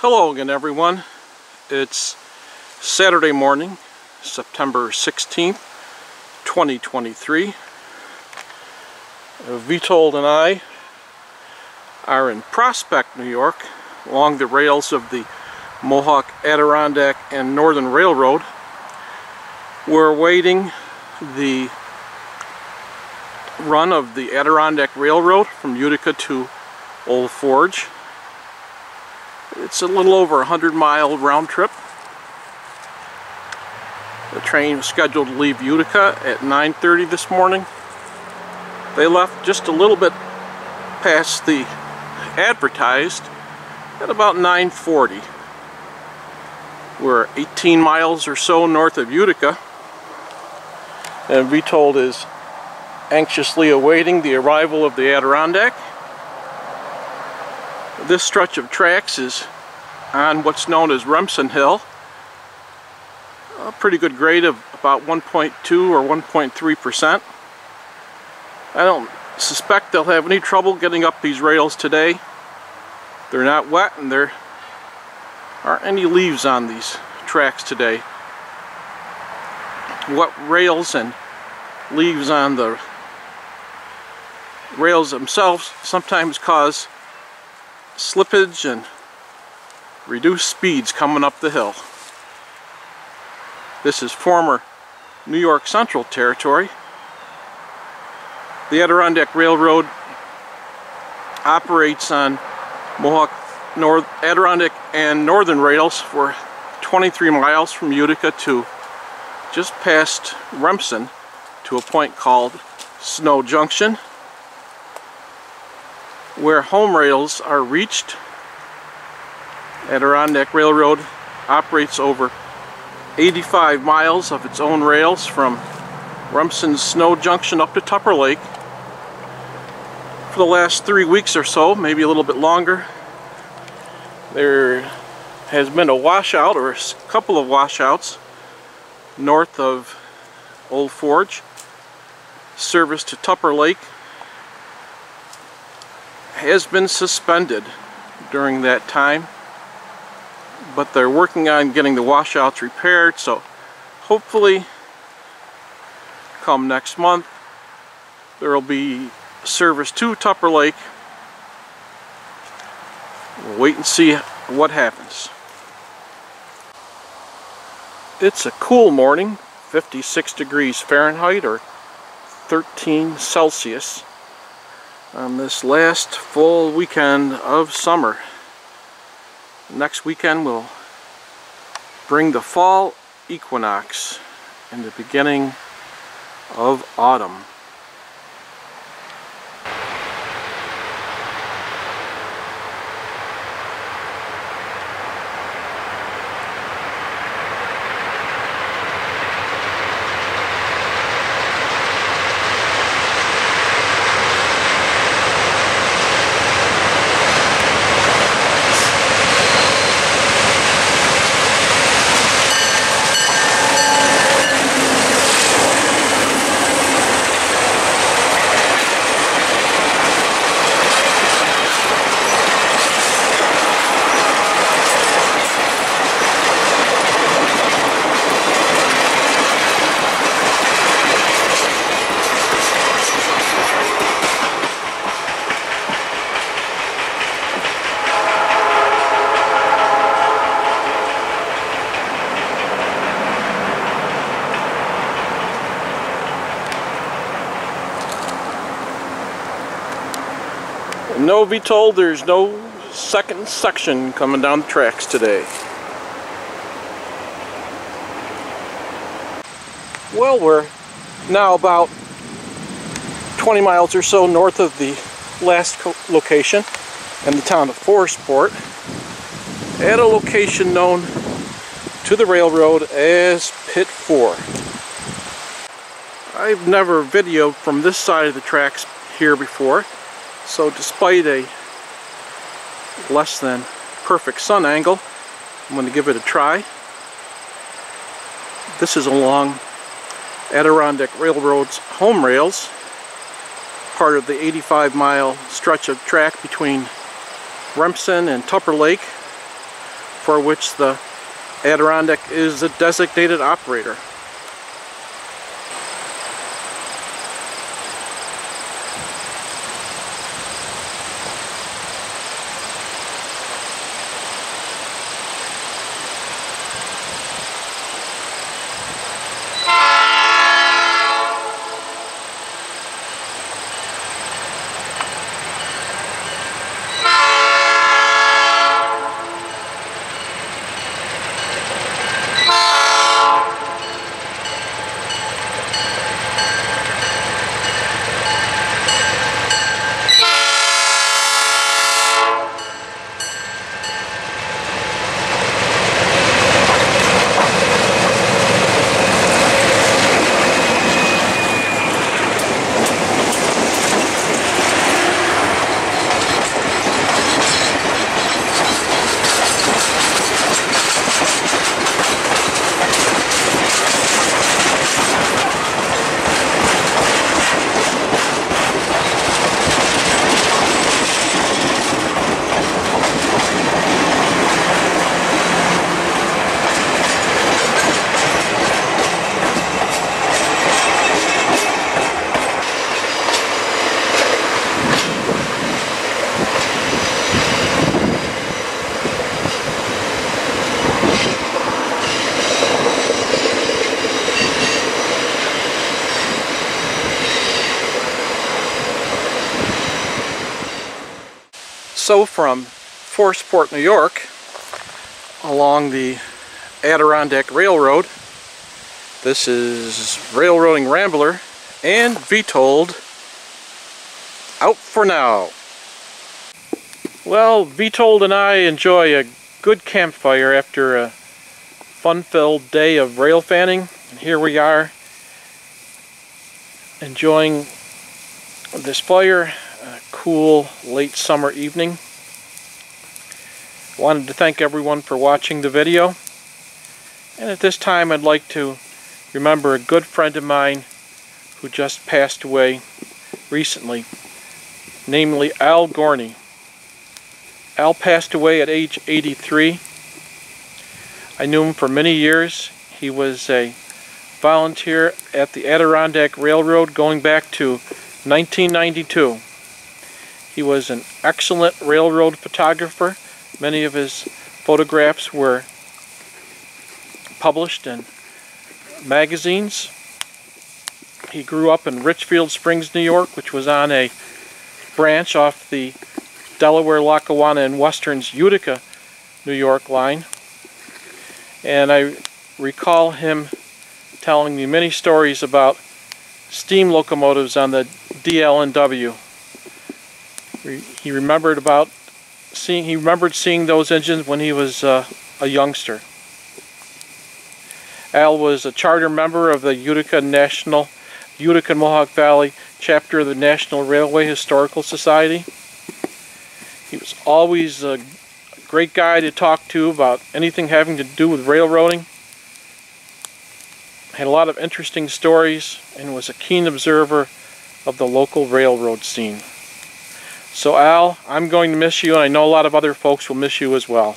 Hello again everyone. It's Saturday morning, September 16th, 2023. Uh, Vitold and I are in Prospect, New York, along the rails of the Mohawk, Adirondack, and Northern Railroad. We're awaiting the run of the Adirondack Railroad from Utica to Old Forge. It's a little over a 100 mile round trip. The train was scheduled to leave Utica at 9.30 this morning. They left just a little bit past the advertised at about 9.40. We're 18 miles or so north of Utica and Vitold is anxiously awaiting the arrival of the Adirondack. This stretch of tracks is on what's known as Remsen Hill. A pretty good grade of about 1.2 or 1.3%. I don't suspect they'll have any trouble getting up these rails today. They're not wet and there aren't any leaves on these tracks today. What rails and leaves on the rails themselves sometimes cause slippage and reduced speeds coming up the hill. This is former New York Central Territory. The Adirondack Railroad operates on Mohawk North Adirondack and Northern rails for 23 miles from Utica to just past Remsen to a point called Snow Junction where home rails are reached. Adirondack Railroad operates over 85 miles of its own rails from Remsen's Snow Junction up to Tupper Lake. For the last three weeks or so, maybe a little bit longer, there has been a washout or a couple of washouts north of Old Forge. Service to Tupper Lake has been suspended during that time but they're working on getting the washouts repaired so hopefully come next month there will be service to Tupper Lake we'll wait and see what happens it's a cool morning 56 degrees Fahrenheit or 13 Celsius on this last full weekend of summer. Next weekend we'll bring the fall equinox in the beginning of autumn. No Vitold there's no second section coming down the tracks today. Well, we're now about 20 miles or so north of the last location in the town of Forestport at a location known to the railroad as Pit 4. I've never videoed from this side of the tracks here before so despite a less than perfect sun angle, I'm going to give it a try. This is along Adirondack Railroad's home rails, part of the 85 mile stretch of track between Remsen and Tupper Lake. for which the Adirondack is a designated operator. So from Forestport, New York, along the Adirondack Railroad, this is Railroading Rambler and Vitold out for now. Well, Vitold and I enjoy a good campfire after a fun-filled day of rail fanning. And here we are enjoying this fire cool late summer evening. Wanted to thank everyone for watching the video. And at this time I'd like to remember a good friend of mine who just passed away recently, namely Al Gorney. Al passed away at age 83. I knew him for many years. He was a volunteer at the Adirondack Railroad going back to 1992. He was an excellent railroad photographer. Many of his photographs were published in magazines. He grew up in Richfield Springs, New York, which was on a branch off the Delaware, Lackawanna, and Western's Utica, New York line. And I recall him telling me many stories about steam locomotives on the DL&W he remembered about seeing he remembered seeing those engines when he was uh, a youngster. Al was a charter member of the Utica National Utica Mohawk Valley chapter of the National Railway Historical Society. He was always a great guy to talk to about anything having to do with railroading. Had a lot of interesting stories and was a keen observer of the local railroad scene. So Al, I'm going to miss you and I know a lot of other folks will miss you as well.